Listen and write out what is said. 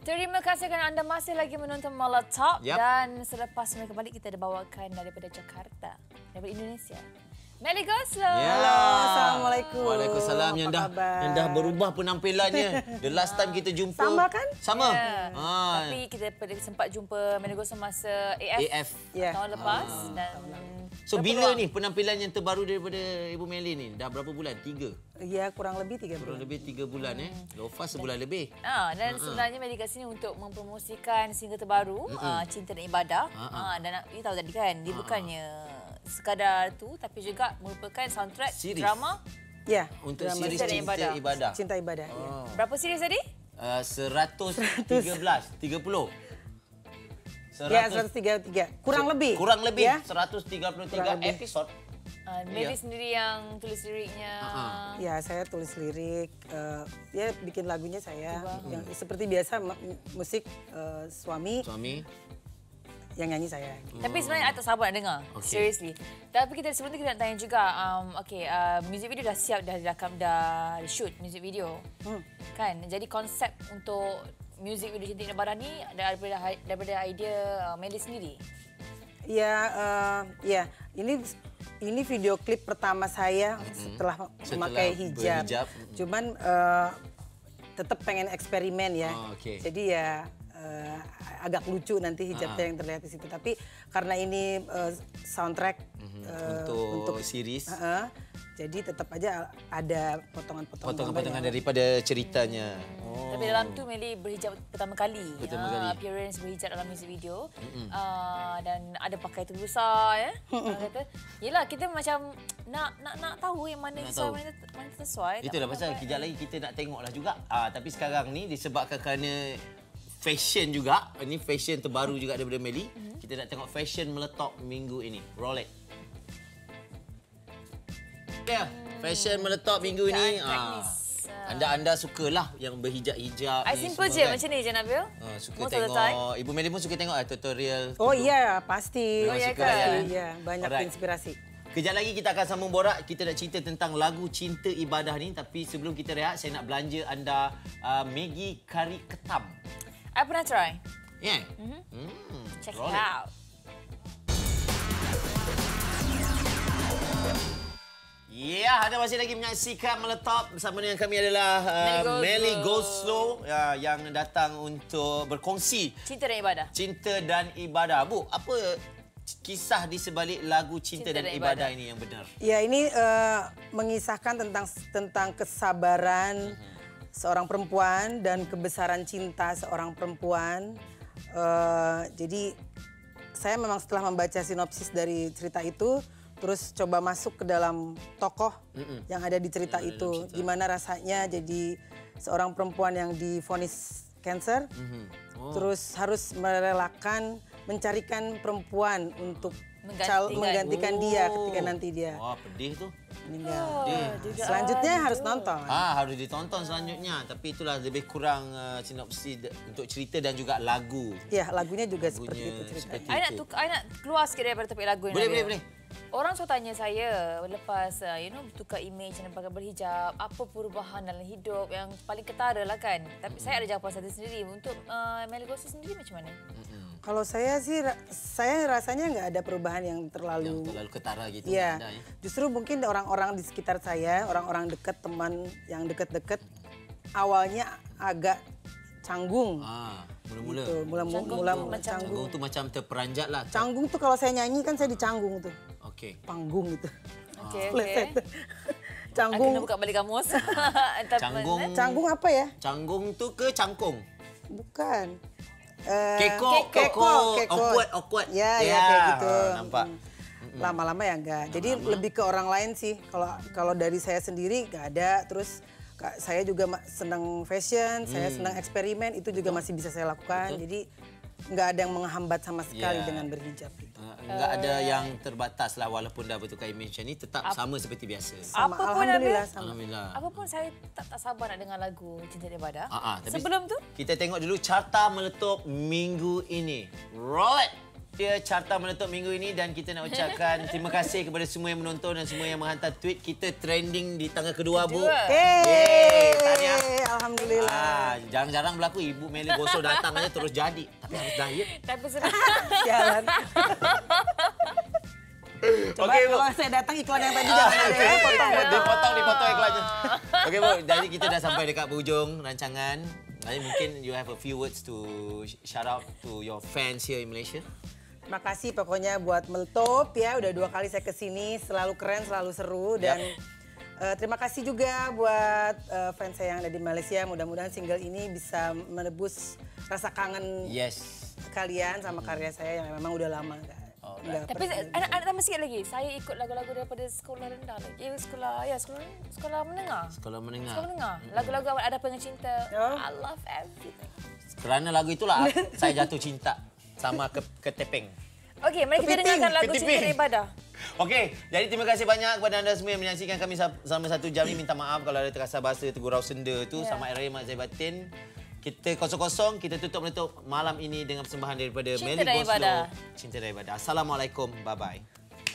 Terima kasih kerana anda masih lagi menonton Molotov Yap. dan selepas mereka balik kita ada bawakan daripada Jakarta, daripada Indonesia. Melly Goslow. Ya. Assalamualaikum. Waalaikumsalam yang dah yang dah berubah penampilannya. The last time kita jumpa Sama kan? Sama. Ya. Ah. Tapi kita sempat jumpa Melly Goslow masa AF, AF. Ya. tahun lepas dan So berapa bila ruang? ni penampilan yang terbaru daripada Ibu Melly ni? Dah berapa bulan? Tiga. Ya, kurang lebih tiga Kurang bulan. lebih tiga bulan eh. Lofa sebulan lebih. Ah, dan sebenarnya Melly kat sini untuk mempromosikan single terbaru ah, Cinta dan Ibadah. Ah, dan you tahu tadi kan, dia bukannya sekadar tu tapi juga merupakan soundtrack Series. drama. Ya. Untuk drama series Cinta dan Cinta Ibadah. Ibadah. Cinta Ibadah. ya. Oh. Berapa series tadi? Uh, 113, 30. Ya, 133. Kurang lebih. Kurang lebih Ya. 133 Kurang lebih. episod. Uh, Melly Ya. sendiri yang tulis liriknya. Ya, saya tulis lirik, eh, ya bikin lagunya saya. Yang seperti biasa musik eh, suami Suami. yang nyanyi saya. Tapi sebenarnya I tak sabar nak dengar. Okay. Seriously. Tapi kita sebelum tu kita nak tanya juga, um, okay, uh, music video dah siap, dah rakam, dah shoot music video. Hmm. Kan? Jadi konsep untuk music video Cinta Ibadah ni daripada, daripada idea uh, Melly sendiri. Ya, eh, ya. Ini ini video klip pertama saya setelah, Setelah memakai hijab. berhijab. Cuman eh, tetap pengen eksperimen ya. Oh, okey. Jadi ya eh, agak lucu nanti hijabnya yang terlihat di situ. Tapi karena ini eh, soundtrack eh, Untuk series. Heeh. Jadi tetap aja ada potongan-potongan. Potongan-potongan daripada ceritanya. Oh. Tapi dalam tu Melly berhijab pertama kali. Pertama Ah, kali. Appearance berhijab dalam music video. Uh, dan ada pakai tu besar ya. Orang kata, yelah kita macam nak nak nak tahu yang mana Nak sesuai, tahu. mana, mana sesuai. Itulah pasal nampak. kejap lagi kita nak tengoklah juga. Ah tapi sekarang ni disebabkan kerana fashion juga. Ini fashion terbaru juga daripada Melly. Mhm. Kita nak tengok fashion meletup minggu ini. Roll it. Ya, fashion meletup minggu ini. Keadaan teknis. Ah, anda-anda sukalah yang berhijab-hijab I ni simple semua je kan? macam ni je Nabil. Ah, suka Most tengok. Ibu Melly pun suka tengok eh, tutorial. Oh iya, pasti. Memang Oh, ya ke? layan, eh? Iya, banyak Alright. inspirasi. Kejap lagi kita akan sambung borak. Kita nak cerita tentang lagu Cinta Ibadah ni. Tapi sebelum kita rehat, saya nak belanja anda uh, Maggi Kari Ketam. I pernah try. Ya? Yeah? Mm-hmm. Hmm. Check roll it out. Anda masih lagi menyaksikan Meletop bersama dengan kami adalah uh, Melly. Goslow uh, yang datang untuk berkongsi Cinta dan ibadah. cinta dan ibadah. Bu, apa kisah di sebalik lagu Cinta, Cinta dan, dan ibadah. Ibadah. ini yang benar? Ya ini eh, mengisahkan tentang tentang kesabaran seorang perempuan dan kebesaran cinta seorang perempuan. Eh, jadi saya memang setelah membaca sinopsis dari cerita itu, terus coba masuk ke dalam tokoh yang ada di cerita Yang ada dalam itu. cerita. Gimana rasanya jadi seorang perempuan yang divonis cancer, Oh. terus harus merelakan mencarikan perempuan untuk Menggantikan. menggantikan dia Oh. ketika nanti dia Wah, pedih tu. meninggal. Pedih. Selanjutnya harus nonton. Ah, harus ditonton selanjutnya. Tapi itulah lebih kurang uh, sinopsis untuk cerita dan juga lagu. Ya, lagunya juga seperti Lagunya itu ceritanya. seperti- I nak, itu. tuk, I nak keluar sikit daripada topik lagu. Boleh, boleh, boleh. Orang selalu tanya saya lepas uh, you know tukar image dan pakai berhijab, apa perubahan dalam hidup yang paling ketara lah kan. Tapi saya ada jawapan saya sendiri. Untuk uh, Melly Goslow sendiri macam mana? Kalau saya sih, saya rasanya nggak ada perubahan yang Yang terlalu. terlalu ketara gitu. Tak ada, ya. justru mungkin orang-orang di sekitar saya, orang-orang dekat, teman yang dekat-dekat, awalnya agak canggung. Ah, mula-mula. Gitu, Canggung mula tu macam- canggung. Canggung tu macam terperanjat lah. Canggung tuh kalau saya nyanyi kan saya dicanggung tuh, Okey. panggung gitu. Okey, okey. Pleset. Aku canggung, nak buka balik kamus. Canggung. canggung apa ya? Canggung tu ke cangkung? Bukan. Eh, Kekok, keko, keko. Awkward, awkward. Ya, ya, Ya, kayak gitu. nampak. Hmm. Lama-lama ya enggak. Jadi lebih ke orang lain sih. Kalau kalau dari saya sendiri enggak ada. Terus saya juga senang fashion, saya Hmm. senang eksperimen, itu juga masih bisa saya lakukan. Jadi enggak ada yang menghambat sama sekali Ya. dengan berhijab. gitu. Uh, enggak ada yang terbatas lah walaupun dah bertukar image ni tetap sama seperti biasa. Sama, Apa pun, alhamdulillah sama. Alhamdulillah. Apa pun saya tak, tak sabar nak dengar lagu Cinta dan Ibadah. Ah, ah, tapi Sebelum tu, kita tengok dulu carta meletup minggu ini. Roll it! Dia carta meletup minggu ini dan kita nak ucapkan terima kasih kepada semua yang menonton dan semua yang menghantar tweet kita trending di tanggal kedua, Bu. Kedua. Yeay. Yeay. Ah, jarang-jarang berlaku ibu Meli Goso datang aja terus jadi. Tapi harus diet. Tapi sedap. Jalan. Coba Okey, Bu. kalau saya datang iklan yang tadi jangan ada ya. Potong, potong. Dipotong, dipotong iklannya. Okey, Bu. Jadi kita dah sampai dekat hujung rancangan. Jadi mungkin you have a few words to shout out to your fans here in Malaysia. Terima kasih pokoknya buat Meltop ya. Udah dua kali saya kesini, selalu keren, selalu seru dan eh, terima kasih juga buat eh, fans saya yang ada di Malaysia. Mudah-mudahan single ini bisa menebus rasa kangen Yes. kalian sama karya saya yang memang udah lama nggak nggak Tapi pernah. anak anak tambah sikit lagi. Saya ikut lagu-lagu daripada sekolah rendah lagi. Eh, sekolah ya sekolah sekolah menengah. Sekolah menengah. Sekolah menengah. Lagu-lagu awal ada pengen cinta. Oh. I love everything. Kerana lagu itulah saya jatuh cinta sama ke ketepeng. Okey, mari kita Kepiting, dengarkan lagu kepiting. Cinta Ibadah. Okey, jadi terima kasih banyak kepada anda semua yang menyaksikan kami selama satu jam ni. Minta maaf kalau ada terasa bahasa tergurau senda tu. Ya. Sama Raya Mak Zaibatin. Kita kosong-kosong, kita tutup menutup malam ini dengan persembahan daripada Cinta Melly Goslow. Ibadah. Cinta dan Ibadah. Assalamualaikum. Bye-bye.